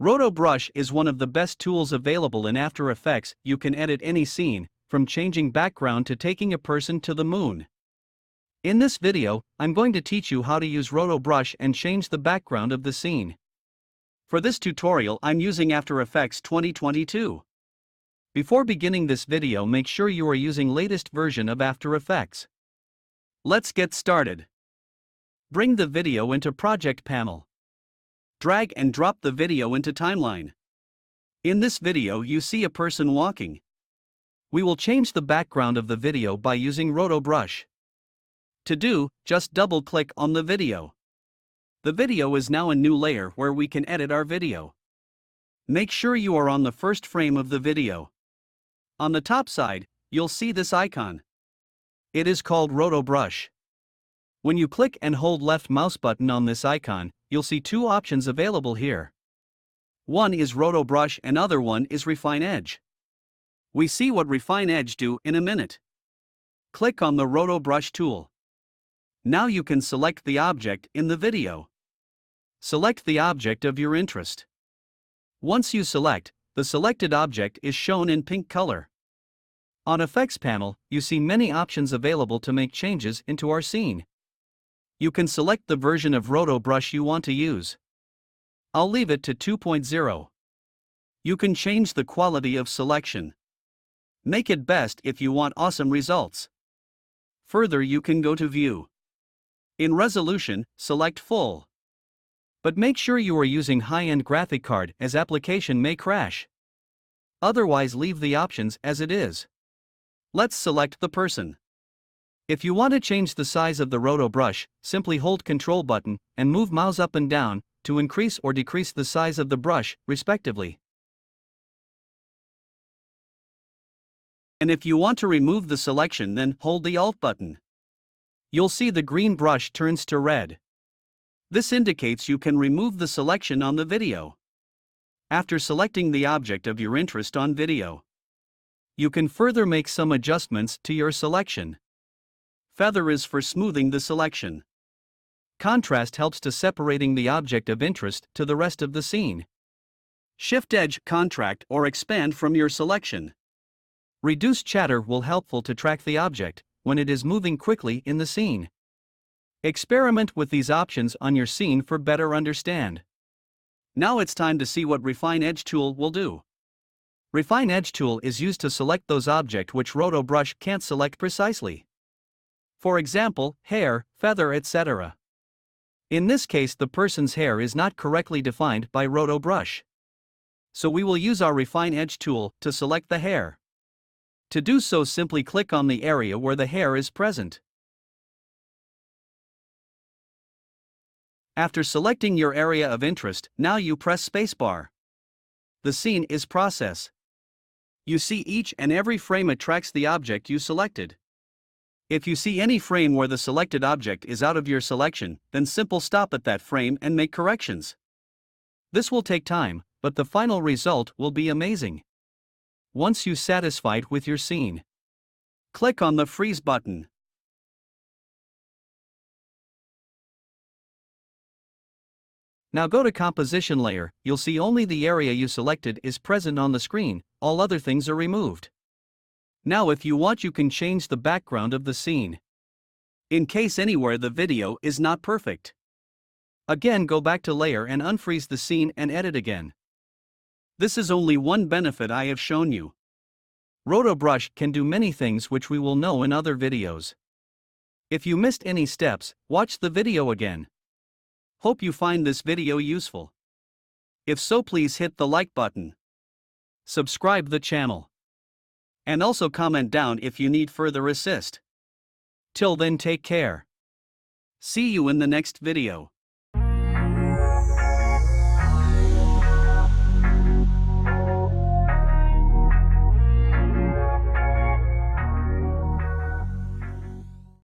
Roto Brush is one of the best tools available in After Effects. You can edit any scene, from changing background to taking a person to the moon. In this video, I'm going to teach you how to use Roto Brush and change the background of the scene. For this tutorial I'm using After Effects 2022. Before beginning this video make sure you are using latest version of After Effects. Let's get started. Bring the video into Project Panel. Drag and drop the video into Timeline. In this video you see a person walking. We will change the background of the video by using Roto Brush. To do, just double-click on the video. The video is now a new layer where we can edit our video. Make sure you are on the first frame of the video. On the top side, you'll see this icon. It is called Roto Brush. When you click and hold left mouse button on this icon, you'll see two options available here. One is Roto Brush and other one is Refine Edge. We see what Refine Edge do in a minute. Click on the Roto Brush tool. Now you can select the object in the video. Select the object of your interest. Once you select, the selected object is shown in pink color. On Effects panel, you see many options available to make changes into our scene. You can select the version of Roto Brush you want to use. I'll leave it to 2.0. You can change the quality of selection. Make it best if you want awesome results. Further you can go to View. In Resolution, select Full. But make sure you are using high-end graphic card as application may crash. Otherwise leave the options as it is. Let's select the person. If you want to change the size of the roto brush, simply hold Ctrl button and move mouse up and down to increase or decrease the size of the brush, respectively. And if you want to remove the selection then hold the Alt button. You'll see the green brush turns to red. This indicates you can remove the selection on the video. After selecting the object of your interest on video, you can further make some adjustments to your selection. Feather is for smoothing the selection. Contrast helps to separating the object of interest to the rest of the scene. Shift edge, contract, or expand from your selection. Reduce chatter will helpful to track the object when it is moving quickly in the scene. Experiment with these options on your scene for better understand. Now it's time to see what Refine Edge tool will do. Refine Edge tool is used to select those object which Roto Brush can't select precisely. For example, hair, feather etc. In this case the person's hair is not correctly defined by Roto Brush. So we will use our Refine Edge tool to select the hair. To do so simply click on the area where the hair is present. After selecting your area of interest, now you press spacebar. The scene is process. You see each and every frame attracts the object you selected. If you see any frame where the selected object is out of your selection, then simple stop at that frame and make corrections. This will take time, but the final result will be amazing. Once you satisfied with your scene, click on the freeze button. Now go to composition layer, you'll see only the area you selected is present on the screen, all other things are removed. Now if you want you can change the background of the scene. In case anywhere the video is not perfect. Again go back to layer and unfreeze the scene and edit again. This is only one benefit I have shown you. RotoBrush can do many things which we will know in other videos. If you missed any steps, watch the video again. Hope you find this video useful. If so please hit the like button. Subscribe the channel. And also comment down if you need further assist. Till then take care. See you in the next video.